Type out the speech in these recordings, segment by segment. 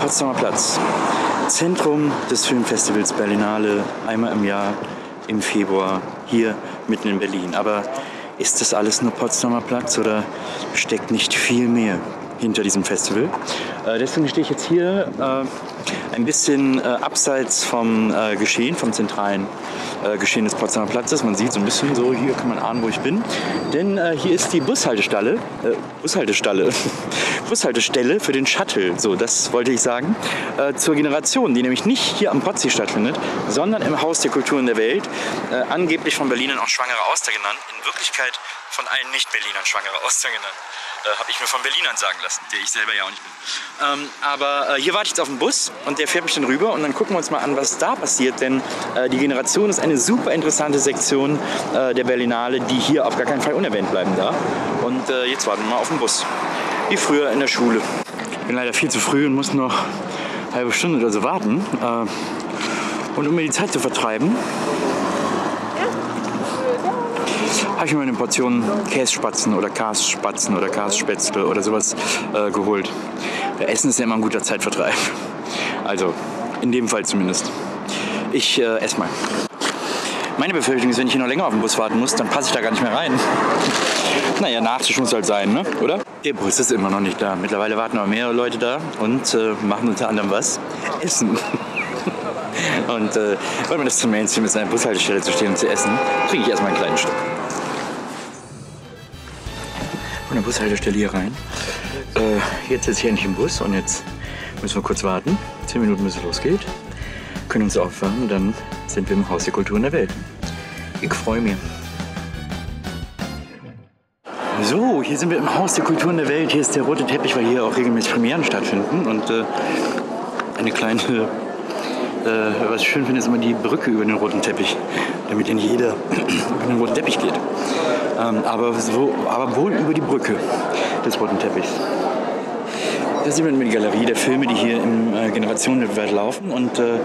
Potsdamer Platz. Zentrum des Filmfestivals Berlinale, einmal im Jahr im Februar hier mitten in Berlin. Aber ist das alles nur Potsdamer Platz oder steckt nicht viel mehr hinter diesem Festival? Äh, deswegen stehe ich jetzt hier äh, ein bisschen äh, abseits vom äh, Geschehen, vom zentralen äh, Geschehen des Potsdamer Platzes. Man sieht so ein bisschen so, hier kann man ahnen, wo ich bin. Denn äh, hier ist die Bushaltestelle, äh, Bushaltestelle, Bushaltestelle für den Shuttle. So, das wollte ich sagen. Äh, zur Generation, die nämlich nicht hier am Potzi stattfindet, sondern im Haus der Kulturen der Welt. Äh, angeblich von Berlinern auch Schwangere Auster genannt. In Wirklichkeit von allen Nicht-Berlinern Schwangere Auster genannt. Äh, Habe ich mir von Berlinern sagen lassen, der ich selber ja auch nicht bin. Ähm, aber äh, hier warte ich jetzt auf den Bus und der fährt mich dann rüber und dann gucken wir uns mal an, was da passiert. Denn äh, die Generation ist eine super interessante Sektion äh, der Berlinale, die hier auf gar keinen Fall unerwähnt bleiben darf. Und äh, jetzt warten wir mal auf den Bus. Wie früher in der Schule. Ich bin leider viel zu früh und muss noch eine halbe Stunde oder so warten. Äh, und um mir die Zeit zu vertreiben, habe ich mir eine Portion Kässpatzen oder Kasspatzen oder Kasspätzle oder sowas äh, geholt. Essen ist ja immer ein guter Zeitvertreib. Also, in dem Fall zumindest. Ich äh, esse mal. Meine Befürchtung ist, wenn ich hier noch länger auf den Bus warten muss, dann passe ich da gar nicht mehr rein. Naja, Nachtisch muss halt sein, ne? oder? Der Bus ist immer noch nicht da. Mittlerweile warten aber mehrere Leute da und äh, machen unter anderem was? Essen. Und äh, weil mir das zum Mainstream ist, an der Bushaltestelle zu stehen und zu essen, trinke ich erstmal einen kleinen Stück. Von der Bushaltestelle hier rein. Äh, jetzt sitze ich endlich im Bus und jetzt müssen wir kurz warten. Zehn Minuten bis es losgeht. Können uns aufwärmen, dann sind wir im Haus der Kulturen der Welt. Ich freue mich. So, hier sind wir im Haus der Kulturen der Welt. Hier ist der rote Teppich, weil hier auch regelmäßig Premieren stattfinden. Und äh, eine kleine äh, was ich schön finde, ist immer die Brücke über den roten Teppich, damit ja nicht jeder über den roten Teppich geht. Ähm, aber, so, aber wohl über die Brücke des roten Teppichs. Da sieht man immer die Galerie der Filme, die hier im äh, Generationenwettbewerb laufen. Und äh,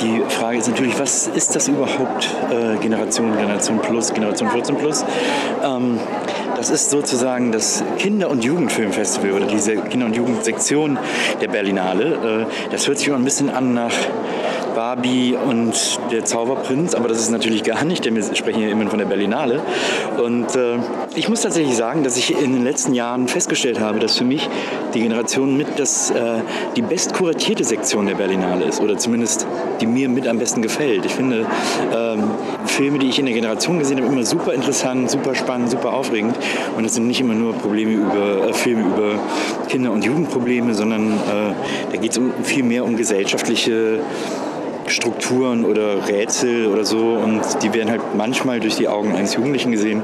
die Frage ist natürlich, was ist das überhaupt äh, Generation, Generation Plus, Generation 14 Plus? Ähm, das ist sozusagen das Kinder- und Jugendfilmfestival oder diese Kinder- und Jugendsektion der Berlinale. Äh, das hört sich immer ein bisschen an nach Barbie und der Zauberprinz, aber das ist natürlich gar nicht, denn wir sprechen hier immer von der Berlinale. Und äh, ich muss tatsächlich sagen, dass ich in den letzten Jahren festgestellt habe, dass für mich die Generation mit das, äh, die best kuratierte Sektion der Berlinale ist oder zumindest die mir mit am besten gefällt. Ich finde ähm, Filme, die ich in der Generation gesehen habe, immer super interessant, super spannend, super aufregend. Und es sind nicht immer nur Probleme über äh, Filme über Kinder- und Jugendprobleme, sondern äh, da geht es um, viel mehr um gesellschaftliche Strukturen oder Rätsel oder so und die werden halt manchmal durch die Augen eines Jugendlichen gesehen,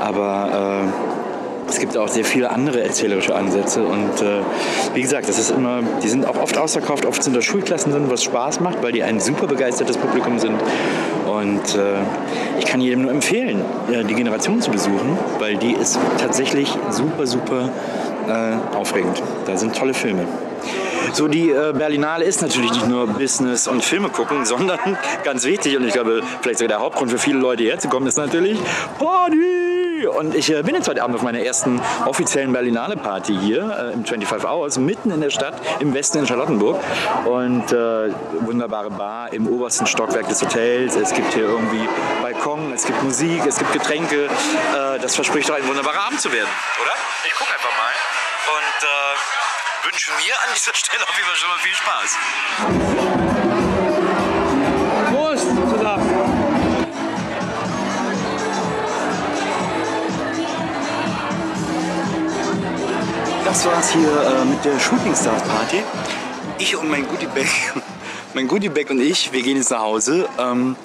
aber äh, es gibt auch sehr viele andere erzählerische Ansätze und äh, wie gesagt, das ist immer, die sind auch oft ausverkauft, oft sind das Schulklassen drin, was Spaß macht, weil die ein super begeistertes Publikum sind und äh, ich kann jedem nur empfehlen, äh, die Generation zu besuchen, weil die ist tatsächlich super, super äh, aufregend. Da sind tolle Filme. So, die äh, Berlinale ist natürlich nicht nur Business und Filme gucken, sondern ganz wichtig und ich glaube, vielleicht sogar der Hauptgrund für viele Leute hierher zu kommen, ist natürlich Party! Und ich äh, bin jetzt heute Abend auf meiner ersten offiziellen Berlinale Party hier äh, im 25 Hours, mitten in der Stadt, im Westen in Charlottenburg. Und äh, wunderbare Bar im obersten Stockwerk des Hotels. Es gibt hier irgendwie Balkon, es gibt Musik, es gibt Getränke. Äh, das verspricht doch ein wunderbarer Abend zu werden, oder? Ich gucke einfach mal. Und wünsche mir an dieser Stelle auf jeden Fall schon mal viel Spaß. Prost zusammen. Das war's hier äh, mit der Shooting Stars Party. Ich und mein Goodie Bag, mein Goodie Bag und ich, wir gehen jetzt nach Hause, ähm,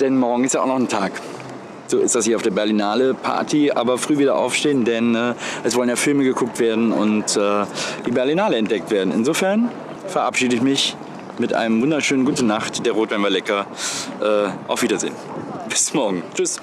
denn morgen ist ja auch noch ein Tag. So ist das hier auf der Berlinale Party, aber früh wieder aufstehen, denn äh, es wollen ja Filme geguckt werden und äh, die Berlinale entdeckt werden. Insofern verabschiede ich mich mit einem wunderschönen Gute Nacht. Der Rotwein war lecker. Äh, auf Wiedersehen. Bis morgen. Tschüss.